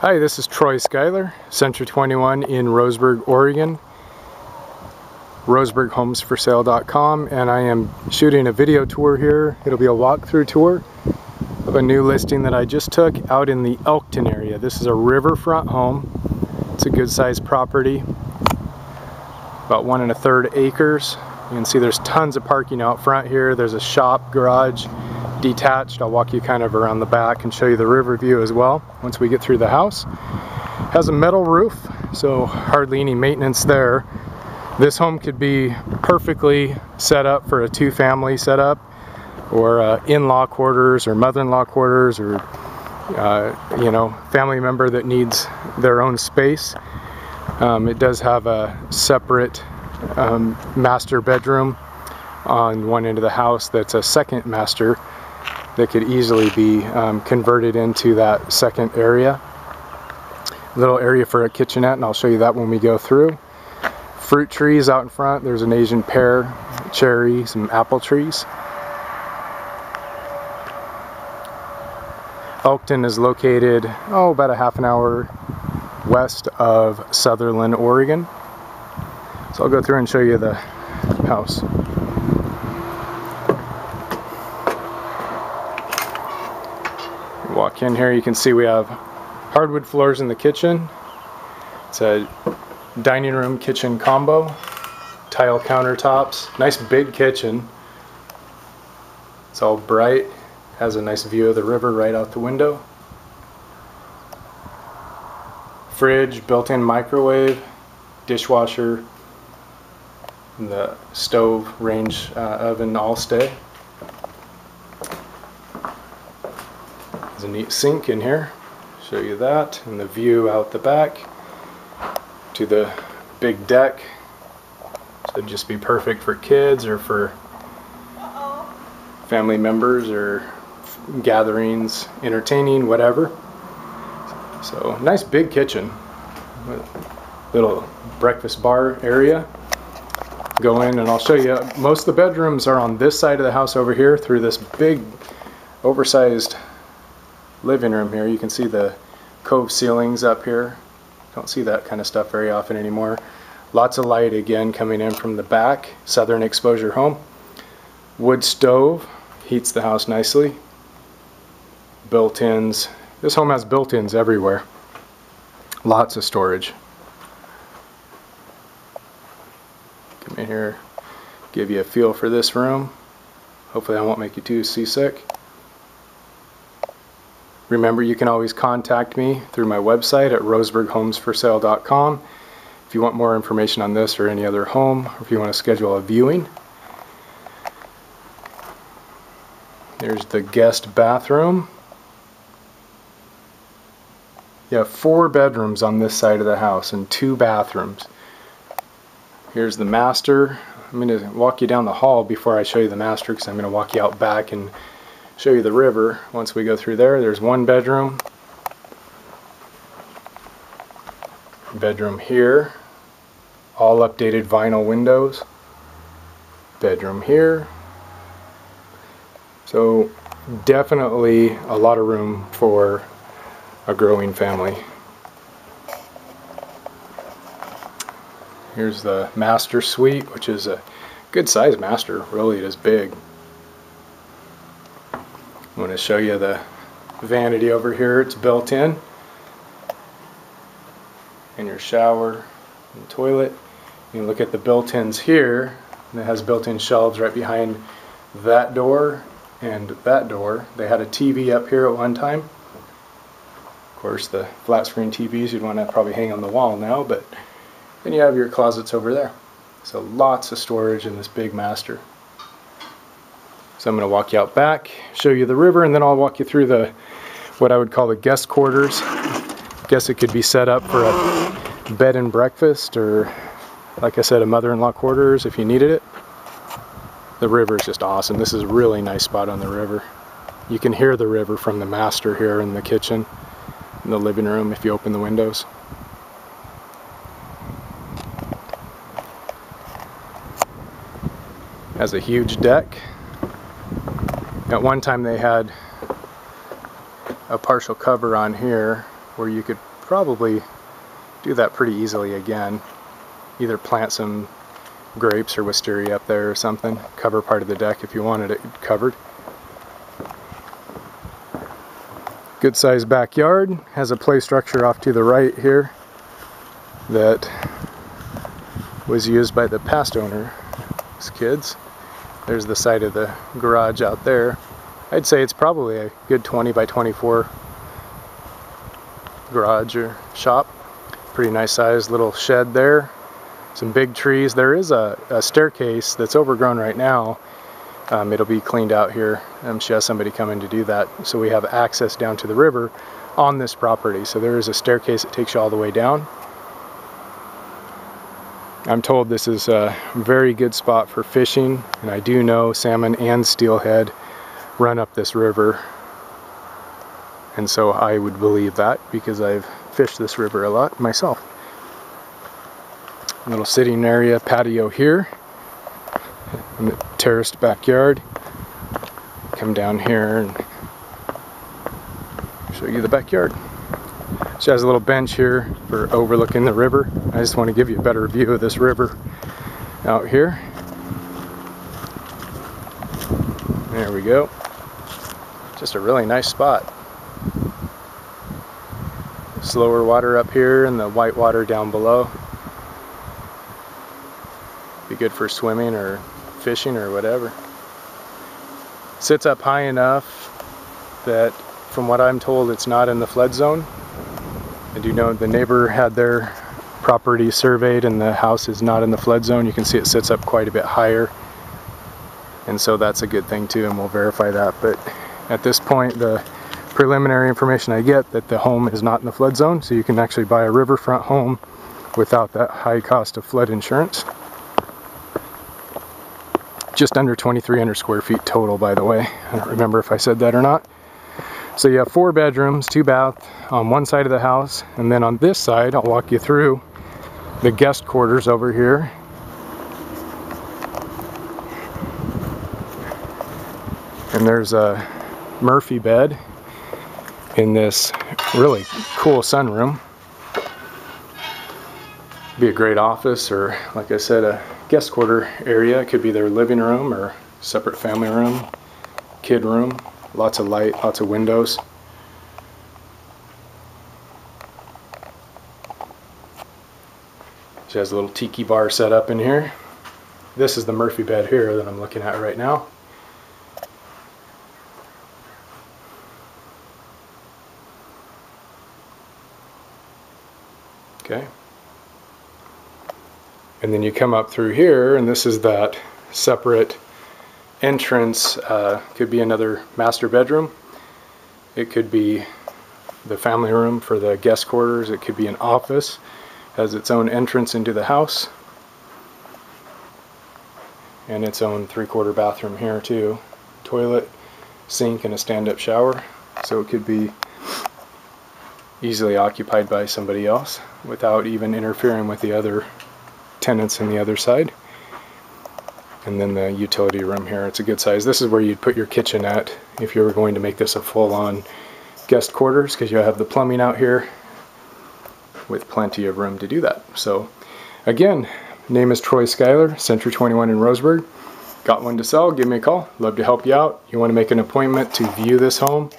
Hi, this is Troy Schuyler, Century 21 in Roseburg, Oregon. RoseburgHomesForSale.com and I am shooting a video tour here. It'll be a walkthrough tour of a new listing that I just took out in the Elkton area. This is a riverfront home. It's a good sized property, about one and a third acres. You can see there's tons of parking out front here. There's a shop, garage, detached. I'll walk you kind of around the back and show you the river view as well once we get through the house. Has a metal roof, so hardly any maintenance there. This home could be perfectly set up for a two-family setup or uh, in-law quarters or mother-in-law quarters or uh, you know family member that needs their own space. Um, it does have a separate um, master bedroom on one end of the house that's a second master that could easily be um, converted into that second area. Little area for a kitchenette and I'll show you that when we go through. Fruit trees out in front. There's an Asian pear, cherry, some apple trees. Elkton is located, oh, about a half an hour west of Sutherlin, Oregon. So I'll go through and show you the house. Walk in here, you can see we have hardwood floors in the kitchen. It's a dining room kitchen combo. Tile countertops. Nice big kitchen. It's all bright. Has a nice view of the river right out the window. Fridge, built-in microwave, dishwasher, the stove, range uh, oven all stay. There's a neat sink in here. Show you that and the view out the back to the big deck. So it'd just be perfect for kids or for family members or gatherings, entertaining, whatever. So nice big kitchen. Little breakfast bar area. Go in and I'll show you. Most of the bedrooms are on this side of the house over here through this big oversized living room here. You can see the cove ceilings up here. Don't see that kind of stuff very often anymore. Lots of light again coming in from the back. Southern exposure home. Wood stove heats the house nicely. Built-ins. This home has built-ins everywhere. Lots of storage. Come in here, give you a feel for this room. Hopefully I won't make you too seasick. Remember, you can always contact me through my website at roseburghomesforsale.com if you want more information on this or any other home, or if you want to schedule a viewing. There's the guest bathroom. You have four bedrooms on this side of the house and two bathrooms. Here's the master. I'm going to walk you down the hall before I show you the master because I'm going to walk you out back and show you the river once we go through there. There's one bedroom. Bedroom here. All updated vinyl windows. Bedroom here. So definitely a lot of room for a growing family. Here's the master suite, which is a good size master. Really, it is big. I'm going to show you the vanity over here. It's built in. And your shower and toilet. You can look at the built-ins here. And it has built-in shelves right behind that door and that door. They had a TV up here at one time. Of course, the flat screen TVs you'd want to probably hang on the wall now, but then you have your closets over there. So lots of storage in this big master. So I'm going to walk you out back, show you the river, and then I'll walk you through the what I would call the guest quarters. Guess it could be set up for a bed and breakfast or like I said, a mother-in-law quarters if you needed it. The river is just awesome. This is a really nice spot on the river. You can hear the river from the master here in the kitchen, in the living room if you open the windows. Has a huge deck. At one time they had a partial cover on here where you could probably do that pretty easily again. Either plant some grapes or wisteria up there or something. Cover part of the deck if you wanted it covered. Good sized backyard. Has a play structure off to the right here that was used by the past owner's kids. There's the side of the garage out there. I'd say it's probably a good 20 by 24 garage or shop. Pretty nice sized little shed there. Some big trees. There is a, a staircase that's overgrown right now um, it'll be cleaned out here. Um, she has somebody coming to do that. So we have access down to the river on this property. So there is a staircase that takes you all the way down. I'm told this is a very good spot for fishing, and I do know salmon and steelhead run up this river. And so I would believe that because I've fished this river a lot myself. Little sitting area patio here in the terraced backyard. Come down here and show you the backyard. She has a little bench here for overlooking the river. I just want to give you a better view of this river out here. There we go. Just a really nice spot. Slower water up here and the white water down below. Be good for swimming or fishing or whatever. Sits up high enough that from what I'm told it's not in the flood zone. I do know the neighbor had their property surveyed and the house is not in the flood zone. You can see it sits up quite a bit higher. And so that's a good thing too and we'll verify that. But at this point the preliminary information I get that the home is not in the flood zone so you can actually buy a riverfront home without that high cost of flood insurance just under 2,300 square feet total, by the way. I don't remember if I said that or not. So you have four bedrooms, two baths on one side of the house, and then on this side, I'll walk you through the guest quarters over here. And there's a Murphy bed in this really cool sunroom. Be a great office or, like I said, a guest quarter area. It could be their living room or separate family room, kid room. Lots of light, lots of windows. She has a little tiki bar set up in here. This is the Murphy bed here that I'm looking at right now. Okay. And then you come up through here, and this is that separate entrance. Uh, could be another master bedroom. It could be the family room for the guest quarters. It could be an office. Has its own entrance into the house. And its own three-quarter bathroom here too. Toilet, sink, and a stand-up shower. So it could be easily occupied by somebody else without even interfering with the other tenants on the other side. And then the utility room here, it's a good size. This is where you'd put your kitchenette if you were going to make this a full-on guest quarters because you have the plumbing out here with plenty of room to do that. So again, name is Troy Schuyler, Century 21 in Roseburg. Got one to sell, give me a call. Love to help you out. You want to make an appointment to view this home,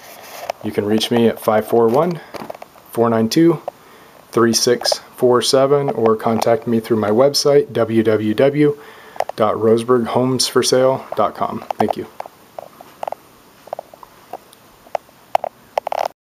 you can reach me at 541 492 3647 or contact me through my website www.roseburghomesforsale.com. Thank you.